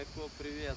Майко, привет.